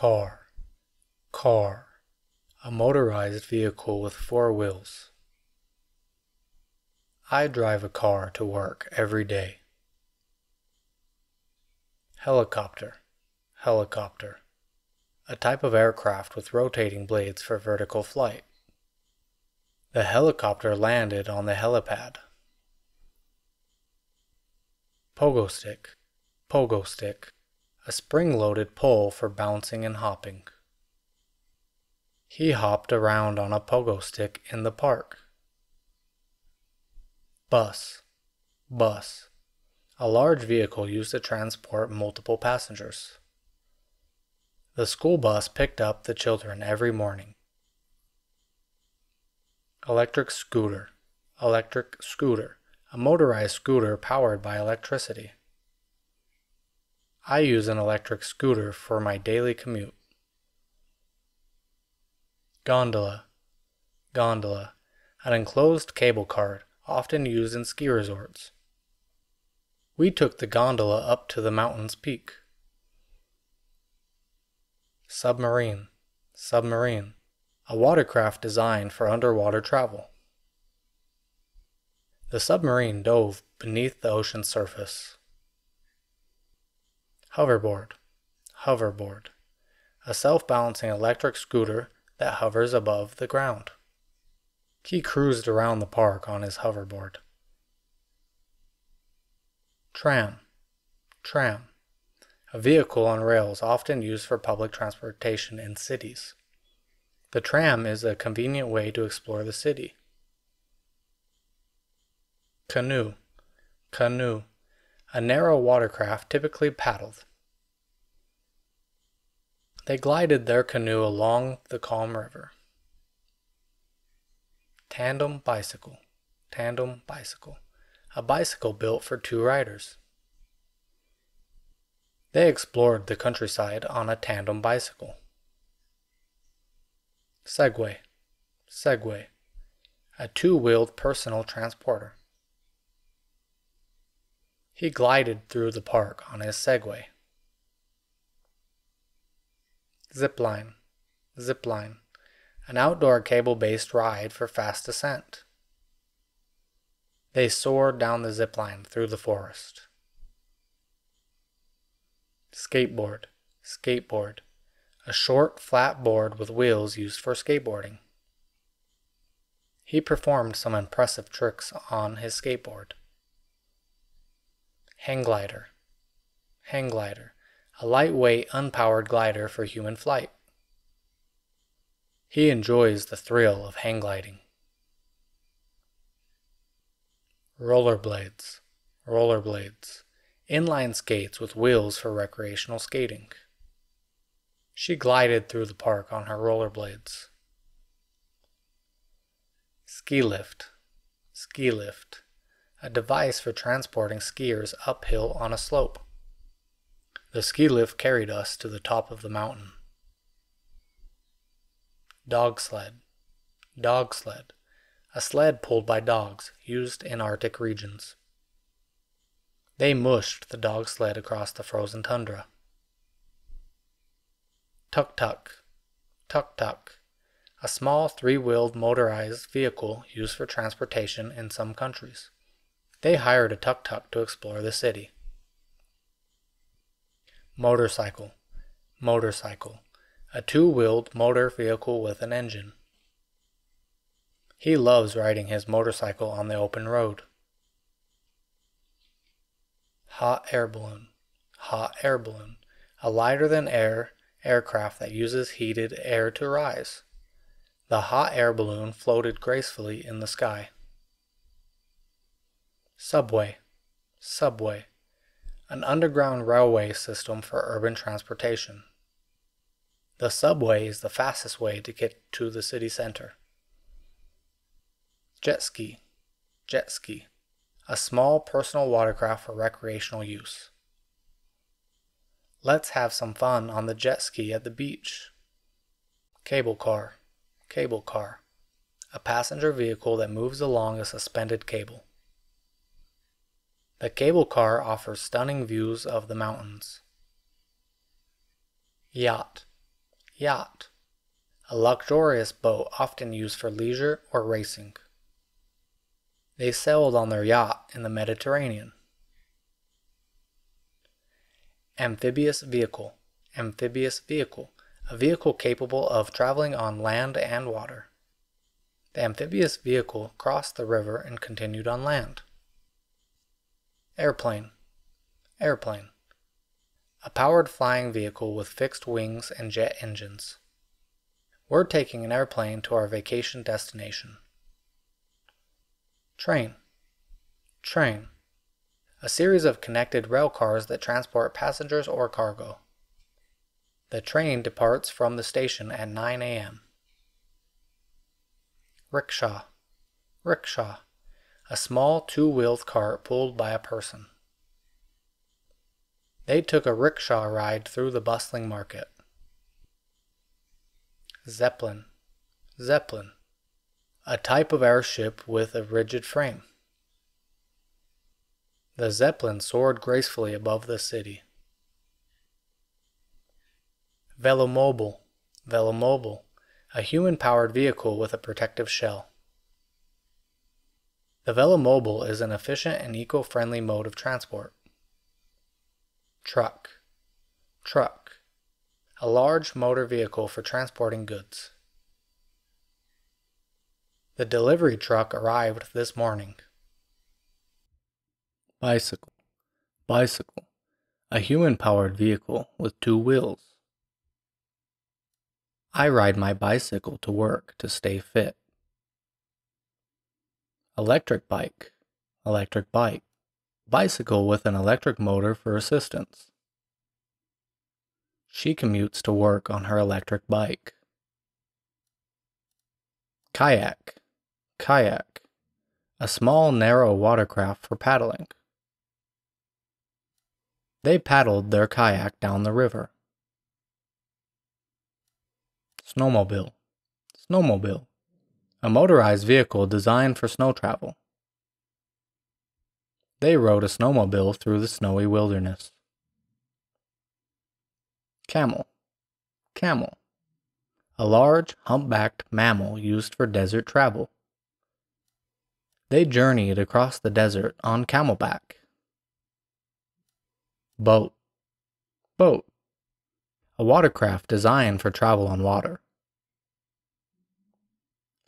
car, car, a motorized vehicle with four wheels. I drive a car to work every day. Helicopter, helicopter, a type of aircraft with rotating blades for vertical flight. The helicopter landed on the helipad. Pogo stick, pogo stick, a spring loaded pole for bouncing and hopping. He hopped around on a pogo stick in the park. Bus, bus, a large vehicle used to transport multiple passengers. The school bus picked up the children every morning. Electric scooter, electric scooter, a motorized scooter powered by electricity. I use an electric scooter for my daily commute. Gondola, gondola, an enclosed cable cart often used in ski resorts. We took the gondola up to the mountain's peak. Submarine, submarine, a watercraft designed for underwater travel. The submarine dove beneath the ocean's surface. Hoverboard, hoverboard, a self balancing electric scooter that hovers above the ground. He cruised around the park on his hoverboard. Tram, tram, a vehicle on rails often used for public transportation in cities. The tram is a convenient way to explore the city. Canoe, canoe, a narrow watercraft typically paddled. They glided their canoe along the calm river. Tandem bicycle, tandem bicycle, a bicycle built for two riders. They explored the countryside on a tandem bicycle. Segway, Segway, a two wheeled personal transporter. He glided through the park on his Segway. Zipline, Zipline, an outdoor cable based ride for fast ascent. They soared down the zipline through the forest. Skateboard, skateboard, a short, flat board with wheels used for skateboarding. He performed some impressive tricks on his skateboard. Hang glider, hang glider, a lightweight, unpowered glider for human flight. He enjoys the thrill of hang gliding. Rollerblades, rollerblades, inline skates with wheels for recreational skating. She glided through the park on her rollerblades. Ski lift, ski lift, a device for transporting skiers uphill on a slope. The ski lift carried us to the top of the mountain. Dog sled, dog sled, a sled pulled by dogs used in Arctic regions. They mushed the dog sled across the frozen tundra. Tuk tuk, tuk tuk, a small three wheeled motorized vehicle used for transportation in some countries. They hired a tuk tuk to explore the city. Motorcycle, motorcycle, a two wheeled motor vehicle with an engine. He loves riding his motorcycle on the open road. Hot air balloon, hot air balloon, a lighter than air aircraft that uses heated air to rise. The hot air balloon floated gracefully in the sky. Subway, subway, an underground railway system for urban transportation. The subway is the fastest way to get to the city center. Jet ski, jet ski, a small personal watercraft for recreational use. Let's have some fun on the jet ski at the beach. Cable car, cable car, a passenger vehicle that moves along a suspended cable. The cable car offers stunning views of the mountains. Yacht, Yacht. A luxurious boat often used for leisure or racing. They sailed on their yacht in the Mediterranean. Amphibious vehicle. Amphibious vehicle. A vehicle capable of traveling on land and water. The amphibious vehicle crossed the river and continued on land. Airplane. Airplane. A powered flying vehicle with fixed wings and jet engines. We're taking an airplane to our vacation destination. Train. Train. A series of connected rail cars that transport passengers or cargo. The train departs from the station at 9 a.m. Rickshaw. Rickshaw. A small two-wheeled cart pulled by a person. They took a rickshaw ride through the bustling market. Zeppelin. Zeppelin. A type of airship with a rigid frame. The Zeppelin soared gracefully above the city. Velomobile. Velomobile. A human-powered vehicle with a protective shell. The Velomobile is an efficient and eco-friendly mode of transport. Truck. Truck. A large motor vehicle for transporting goods. The delivery truck arrived this morning. Bicycle. Bicycle. A human powered vehicle with two wheels. I ride my bicycle to work to stay fit. Electric bike. Electric bike bicycle with an electric motor for assistance. She commutes to work on her electric bike. Kayak, kayak, a small narrow watercraft for paddling. They paddled their kayak down the river. Snowmobile, snowmobile, a motorized vehicle designed for snow travel. They rode a snowmobile through the snowy wilderness. Camel. Camel. A large, humpbacked mammal used for desert travel. They journeyed across the desert on camelback. Boat. Boat. A watercraft designed for travel on water.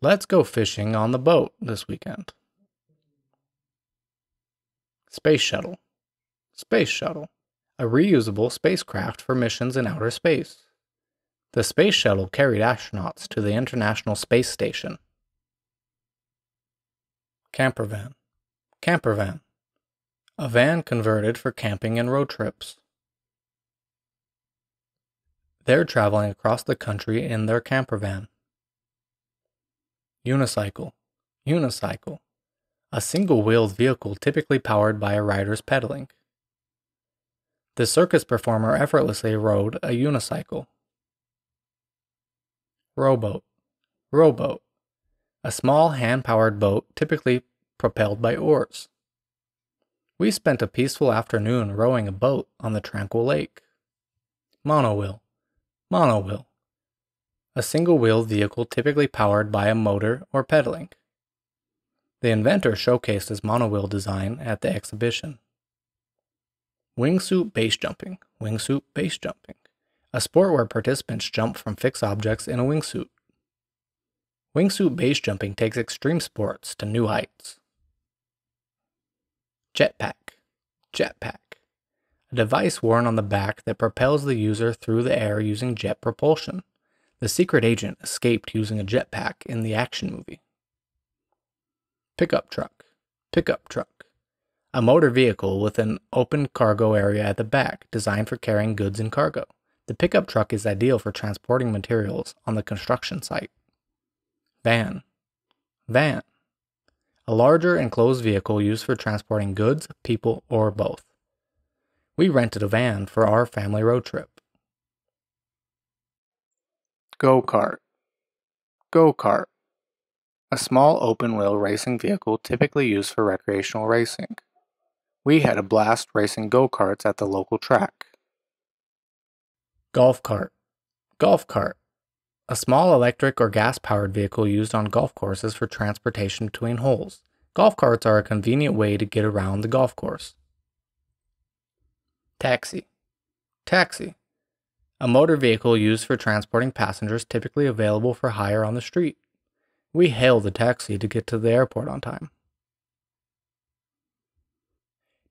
Let's go fishing on the boat this weekend. Space Shuttle. Space Shuttle. A reusable spacecraft for missions in outer space. The Space Shuttle carried astronauts to the International Space Station. Camper van. Camper van. A van converted for camping and road trips. They're traveling across the country in their camper van. Unicycle. Unicycle a single-wheeled vehicle typically powered by a rider's pedaling. The circus performer effortlessly rode a unicycle. Rowboat. Rowboat. A small hand-powered boat typically propelled by oars. We spent a peaceful afternoon rowing a boat on the tranquil lake. Monowheel. Monowheel. A single-wheeled vehicle typically powered by a motor or pedaling. The inventor showcased his monowheel design at the exhibition. Wingsuit base jumping, wingsuit base jumping, a sport where participants jump from fixed objects in a wingsuit. Wingsuit base jumping takes extreme sports to new heights. Jetpack, jetpack, a device worn on the back that propels the user through the air using jet propulsion. The secret agent escaped using a jetpack in the action movie. Pickup truck. Pickup truck. A motor vehicle with an open cargo area at the back designed for carrying goods and cargo. The pickup truck is ideal for transporting materials on the construction site. Van. Van. A larger enclosed vehicle used for transporting goods, people, or both. We rented a van for our family road trip. Go kart. Go kart a small open-wheel racing vehicle typically used for recreational racing. We had a blast racing go-karts at the local track. Golf cart. Golf cart. A small electric or gas powered vehicle used on golf courses for transportation between holes. Golf carts are a convenient way to get around the golf course. Taxi. Taxi. A motor vehicle used for transporting passengers typically available for hire on the street. We hail the taxi to get to the airport on time.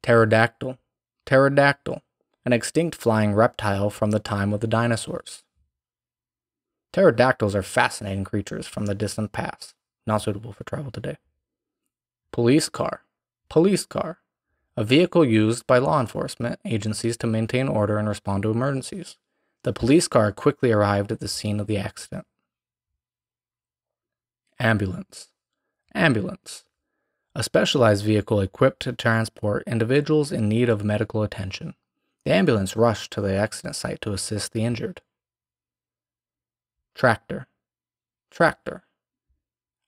Pterodactyl. Pterodactyl. An extinct flying reptile from the time of the dinosaurs. Pterodactyls are fascinating creatures from the distant past, not suitable for travel today. Police car. Police car. A vehicle used by law enforcement agencies to maintain order and respond to emergencies. The police car quickly arrived at the scene of the accident. Ambulance. Ambulance. A specialized vehicle equipped to transport individuals in need of medical attention. The ambulance rushed to the accident site to assist the injured. Tractor. Tractor.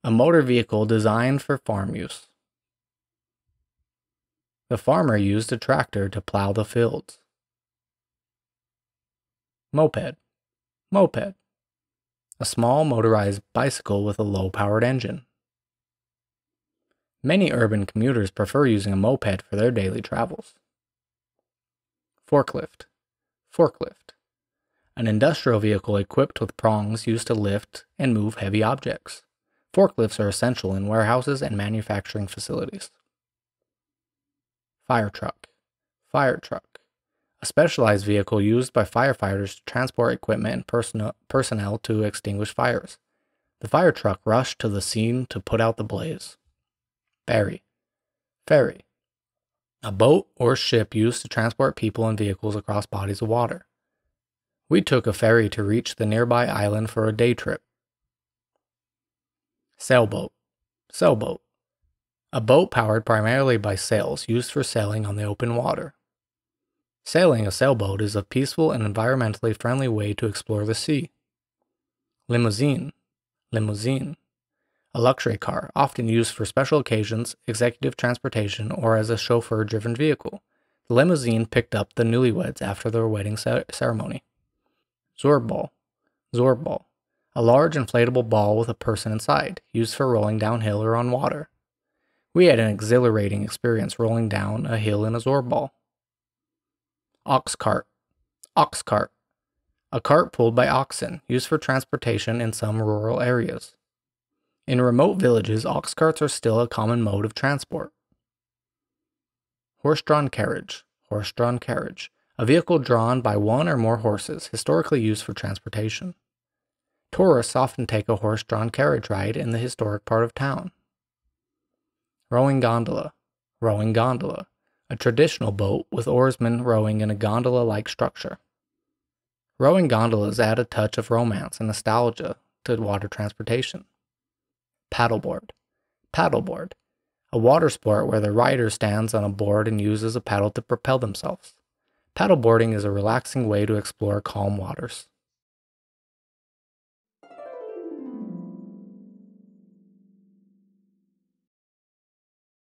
A motor vehicle designed for farm use. The farmer used a tractor to plow the fields. Moped. Moped. A small motorized bicycle with a low powered engine. Many urban commuters prefer using a moped for their daily travels. Forklift. Forklift an industrial vehicle equipped with prongs used to lift and move heavy objects. Forklifts are essential in warehouses and manufacturing facilities. Fire truck. Fire truck. A specialized vehicle used by firefighters to transport equipment and person- personnel to extinguish fires. The fire truck rushed to the scene to put out the blaze. Ferry. Ferry. A boat or ship used to transport people and vehicles across bodies of water. We took a ferry to reach the nearby island for a day trip. Sailboat. Sailboat. A boat powered primarily by sails used for sailing on the open water. Sailing a sailboat is a peaceful and environmentally friendly way to explore the sea. Limousine. Limousine. A luxury car, often used for special occasions, executive transportation, or as a chauffeur driven vehicle. The limousine picked up the newlyweds after their wedding ceremony. Zorball. Zorball. A large inflatable ball with a person inside, used for rolling downhill or on water. We had an exhilarating experience rolling down a hill in a Zorball. Ox cart. Ox cart. A cart pulled by oxen, used for transportation in some rural areas. In remote villages, ox carts are still a common mode of transport. Horse drawn carriage. Horse drawn carriage a vehicle drawn by one or more horses, historically used for transportation. Tourists often take a horse drawn carriage ride in the historic part of town. Rowing gondola. Rowing gondola. A traditional boat with oarsmen rowing in a gondola like structure. Rowing gondolas add a touch of romance and nostalgia to water transportation. Paddleboard. Paddleboard. A water sport where the rider stands on a board and uses a paddle to propel themselves. Paddleboarding is a relaxing way to explore calm waters.